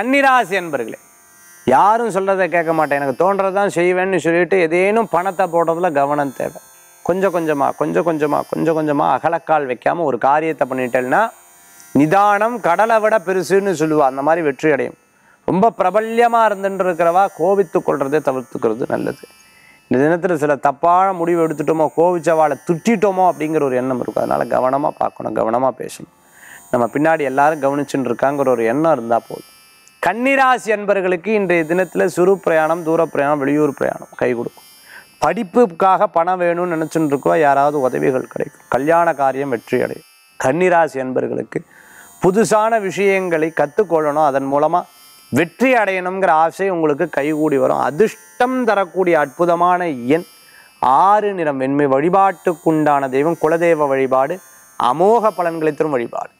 கன்னிராசி என்பர்களே யாரும் சொல்கிறத கேட்க மாட்டேன். எனக்கு தோன்றதான் செய்வேன்னு சொல்லிட்டு ஏதேனும் பணத்தை போடுறதுல கவனம் தேவை. கொஞ்சம் கொஞ்சமாக கொஞ்சம் கொஞ்சமாக கொஞ்சம் கொஞ்சமாக அகலக்கால் வைக்காமல் ஒரு காரியத்தை பண்ணிட்டேன்னா நிதானம் கடலை விட பெருசுன்னு சொல்லுவா. அந்த மாதிரி வெற்றி அடையும். ரொம்ப பிரபல்யமாக இருந்துட்டு இருக்கிறவா கோபித்து கொள்றதே தவிர்த்துக்கிறது நல்லது. இந்த தினத்தில் சில தப்பான முடிவு எடுத்துட்டோமோ கோவிச்சவாளை துட்டிட்டோமோ அப்படிங்கிற ஒரு எண்ணம் இருக்கும். அதனால் கவனமாக பார்க்கணும் கவனமாக பேசணும். நம்ம பின்னாடி எல்லாரும் கவனிச்சுட்டு இருக்காங்கிற ஒரு எண்ணம் இருந்தால் போதும். கன்னிராசி அன்பர்களுக்கு இன்றைய தினத்தில் சிறு பிரயாணம் தூர பிரயாணம் வெளியூர் பிரயாணம் கை கொடுக்கும். படிப்புக்காக பணம் வேணும்னு நினச்சிட்டு இருக்கோ யாராவது உதவிகள் கிடைக்கும். கல்யாண காரியம் வெற்றி அடையும். கன்னிராசி அன்பர்களுக்கு புதுசான விஷயங்களை கற்றுக்கொள்ளணும் அதன் மூலமாக வெற்றி அடையணுங்கிற ஆசை உங்களுக்கு கைகூடி வரும். அதிர்ஷ்டம் தரக்கூடிய அற்புதமான எண். ஆறு நிறம் வெண்மை வழிபாட்டுக்குண்டான தெய்வம். குலதெய்வ வழிபாடு. அமோக பலன்களை தரும் வழிபாடு.